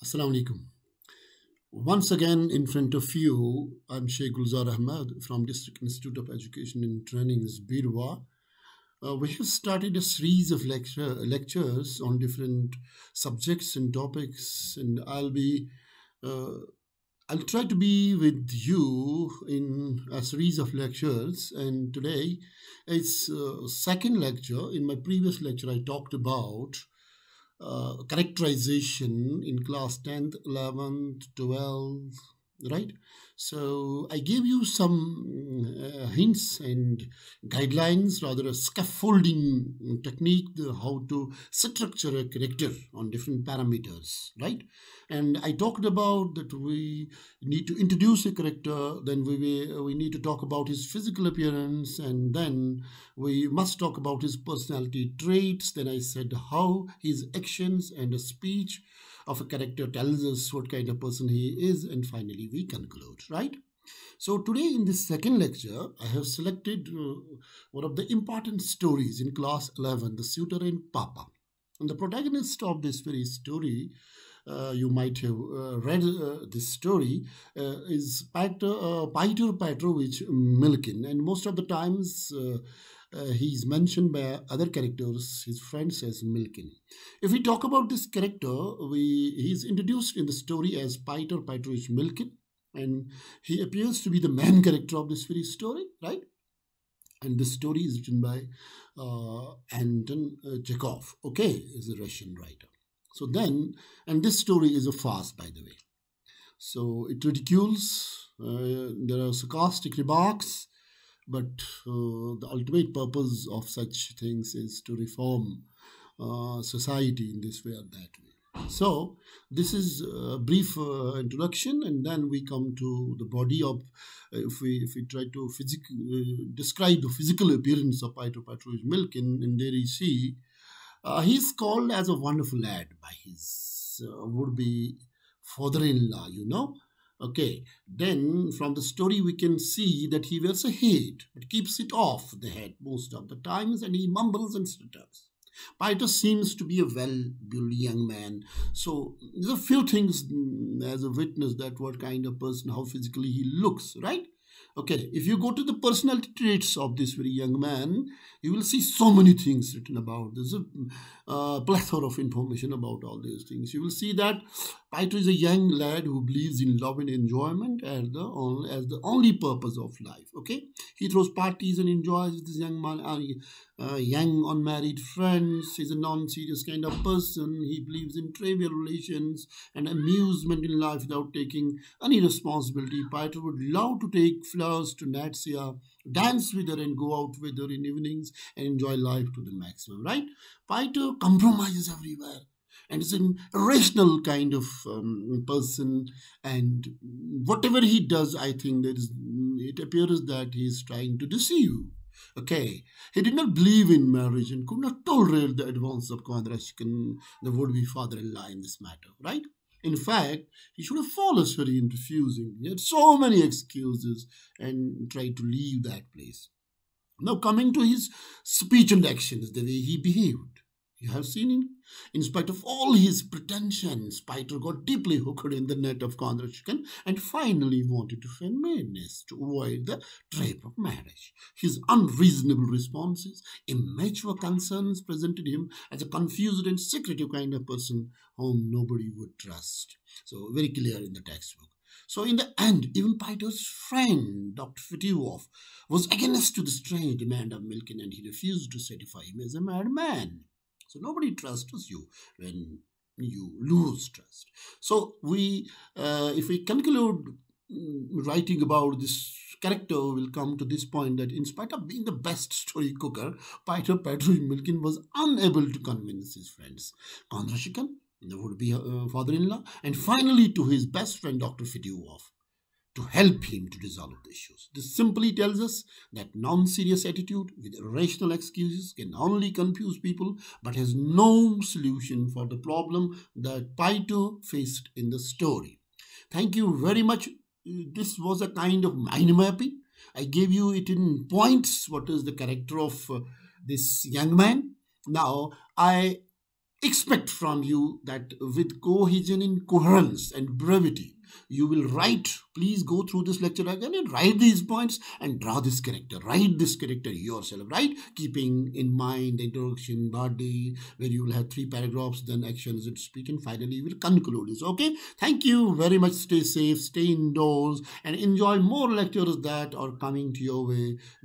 Assalamu alaikum. Once again, in front of you, I'm Sheikh Gulzar Ahmad from District Institute of Education and Trainings, Birwa. Uh, we have started a series of lecture, lectures on different subjects and topics, and I'll be uh, I'll try to be with you in a series of lectures. And today, it's uh, second lecture. In my previous lecture, I talked about Uh, characterization in class 10th 11th 12th right? So i gave you some uh, hints and guidelines rather a scaffolding technique the, how to structure a character on different parameters right? And i talked about that we need to introduce a character then we we need to talk about his physical appearance and then we must talk about his personality traits. Then i said how his actions and speech of a character tells us what kind of person he is and finally we conclude right? So today in this second lecture i have selected uh, one of the important stories in class 11 the suitor and papa. And the protagonist of this very story uh, you might have uh, read uh, this story uh, is Peter, uh, Peter Petrovich Milkin and most of the times uh, uh, he's mentioned by other characters, his friends as Milkin. If we talk about this character, we he's introduced in the story as Peter Petrovich Milkin, and he appears to be the main character of this very story, right? And this story is written by uh, Anton uh, Chekhov. Okay, is a Russian writer. So then, and this story is a farce, by the way. So it ridicules. Uh, there are sarcastic remarks but uh, the ultimate purpose of such things is to reform uh, society in this way or that way. So, this is a brief uh, introduction, and then we come to the body of. Uh, if we if we try to physic, uh, describe the physical appearance of Peter Petrovich Milkin, in you see, uh, he's called as a wonderful lad by his would be father-in-law. You know, Okay, then from the story we can see that he wears a hat but keeps it off the head most of the times and he mumbles and stutters. Peter seems to be a well-built young man. So there's a few things mm, as a witness that what kind of person, how physically he looks, right? Okay, if you go to the personality traits of this very young man, you will see so many things written about. There's a uh, plethora of information about all these things. You will see that Peter is a young lad who believes in love and enjoyment as the only, as the only purpose of life. Okay, he throws parties and enjoys this young man, uh, uh, young unmarried friends. He's a non-serious kind of person. He believes in trivial relations and amusement in life without taking any responsibility. Peter would love to take flowers to Natsia, dance with her and go out with her in evenings and enjoy life to the maximum, right? Peter compromises everywhere and is an irrational kind of um, person and whatever he does i think that is it appears that he is trying to deceive you. okay he did not believe in marriage and could not tolerate the advance of Kondrashkin, the would-be father-in-law in this matter right in fact, he should have followed very in refusing. He had so many excuses and tried to leave that place. Now, coming to his speech and actions, the way he behaved. You have seen him. In spite of all his pretensions, Peter got deeply hooked in the net of Kondrashkin and finally wanted to find madness to avoid the trap of marriage. His unreasonable responses, immature concerns presented him as a confused and secretive kind of person whom nobody would trust. So, very clear in the textbook. So in the end, even Peter's friend, Dr. Fedorov, was against to the strange demand of Milkin and he refused to certify him as a madman. So nobody trusts you when you lose trust. So we, uh, if we conclude mm, writing about this character, we'll come to this point that in spite of being the best story cooker, Peter Petrovich Milkin was unable to convince his friends. Kondrashkin, the would-be uh, father-in-law, and finally to his best friend, Dr. Fedorov to help him to resolve the issues. This simply tells us that non-serious attitude with irrational excuses can only confuse people but has no solution for the problem that Peter faced in the story. Thank you very much. This was a kind of mind mapping. I gave you it in points. What is the character of uh, this young man? Now, I expect from you that with cohesion in coherence and brevity you will write. Please go through this lecture again and write these points and draw this character. Write this character yourself right? Keeping in mind the introduction body where you will have three paragraphs then actions and speak and finally you will conclude this okay? Thank you very much. Stay safe stay indoors and enjoy more lectures that are coming to your way